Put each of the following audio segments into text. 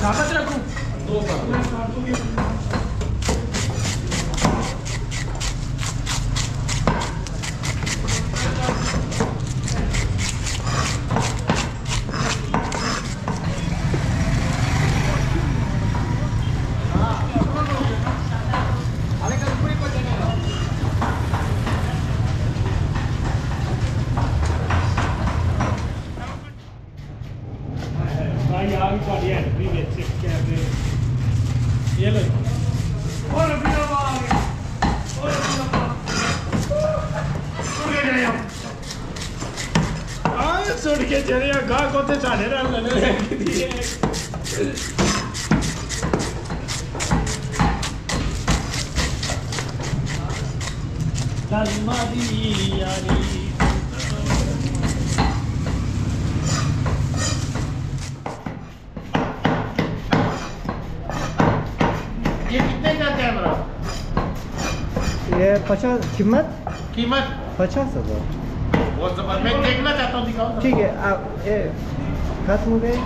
चाबत रखूँ ये लो और अभी अब आ गए और अभी के आ के चले गा को तो ते चाले रे दिए दी यारी ये पचास कीमत? कीमत? पचास हज़ार। बहुत ज़बरदस्त। मैं देखना चाहता हूँ दिखाओ। ठीक है आप ये खत्म हो गए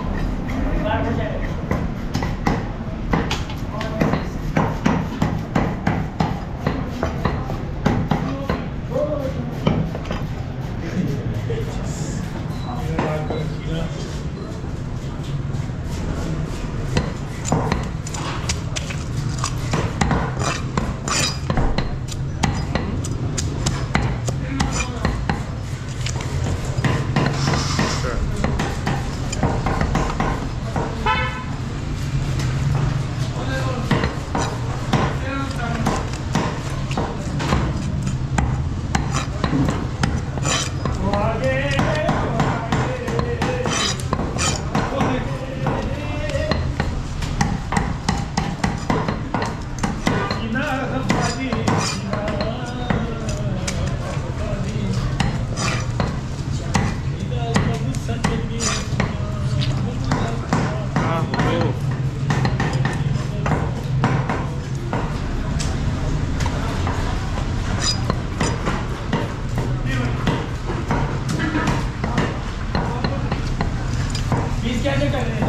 बीस कैसे कर रहे हैं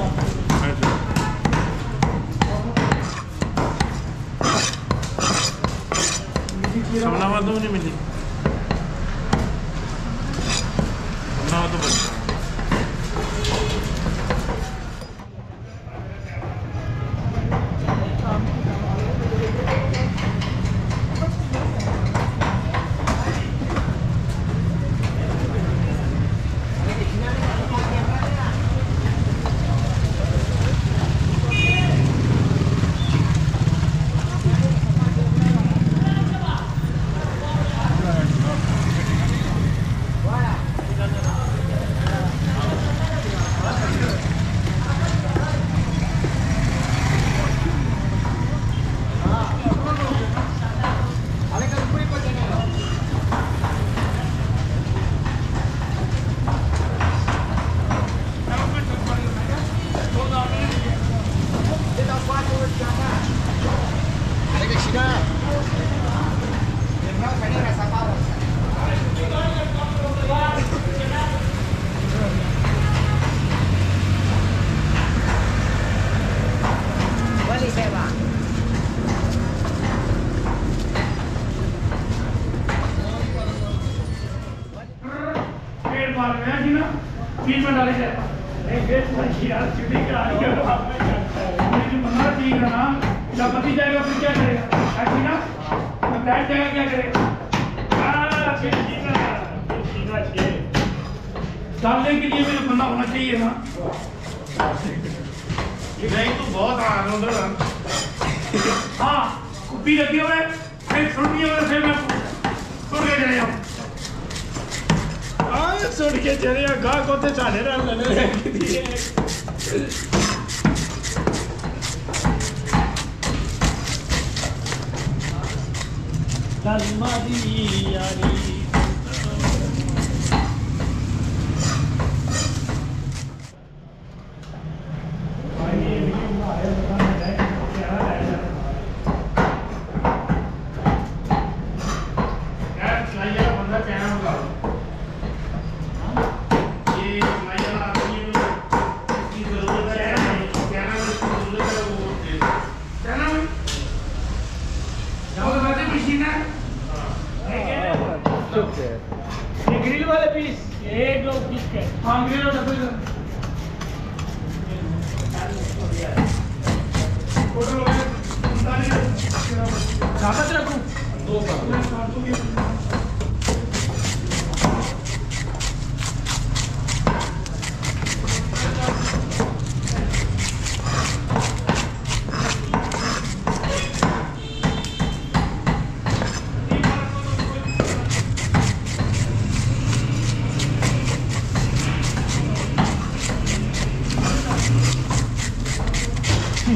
सोनावा तो नहीं मिली। नाम जब बती जाएगा फिर क्या करेगा ना तो बैठ जाएगा क्या करेगा डालने के लिए मेरा बंदा होना चाहिए ना नहीं तो बहुत आनंद हाँ कुप्पी लगी हो रहा है। फिर सुन रही हो रहा है फिर मैं सुन के चले जाऊँ हाँ सुन के जाऊँ गा को तो चाले रहा ले ले ललमा दी चौके ये ग्रिल वाले पीस ये दो पीस के हाँ ग्रिल और डबल कागज़ रखूँ? दो कागज़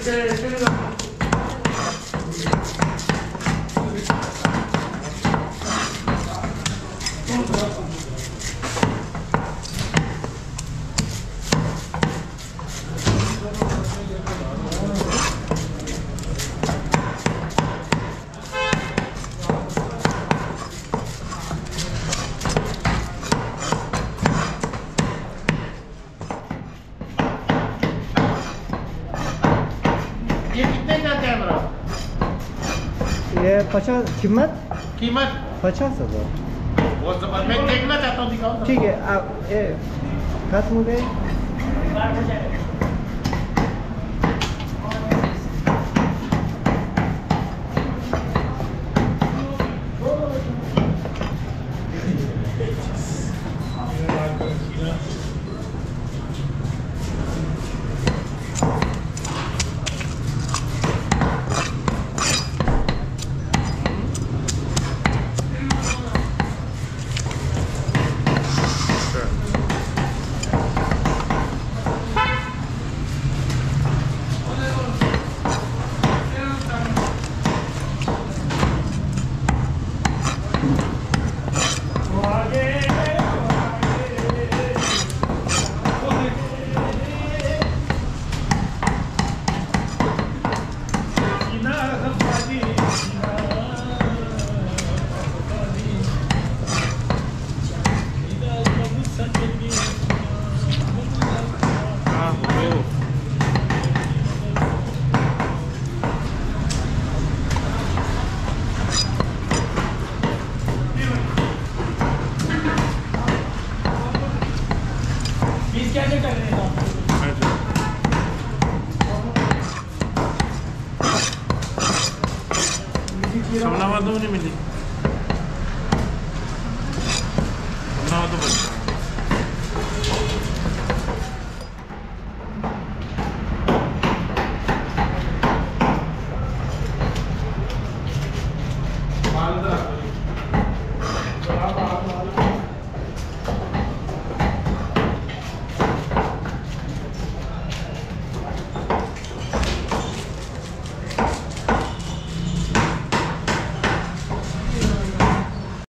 这这这个 पचास कीमत? कीमत? पचास हज़ार। बहुत ज़बरदस्त मैं देखना चाहता हूँ दिखाओ ठीक है आप ये खत्म हो गए। समनावाद नहीं मिली। समनावाद